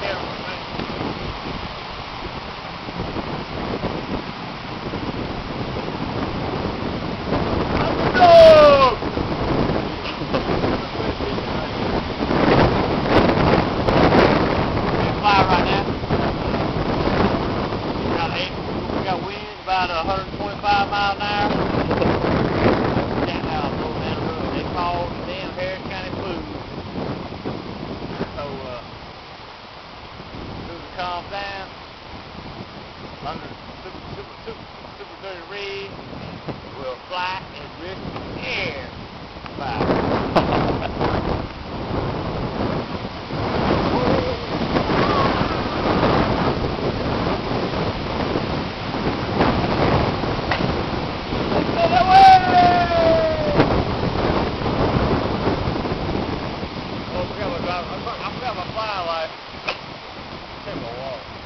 terrible thing. about 125 mile an hour. know what I'm saying? Under Super, Super, Super, Super 30 Red will fly and risk everybody. Oh, I forgot my firelight him wall.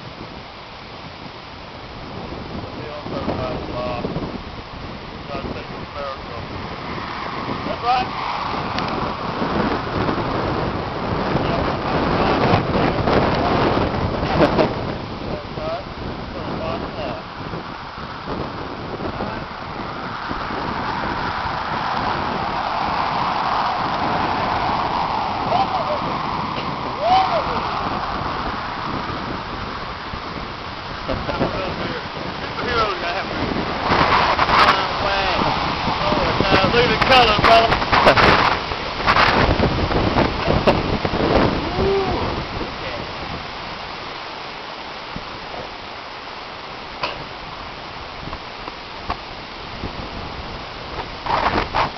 Brother.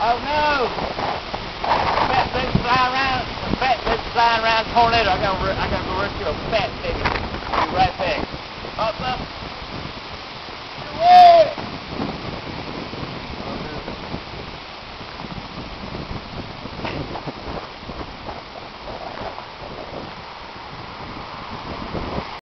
Oh no! Fat baby flying around. Fat baby flying around tornado. I gotta, I gotta go rescue a fat baby. Be right back.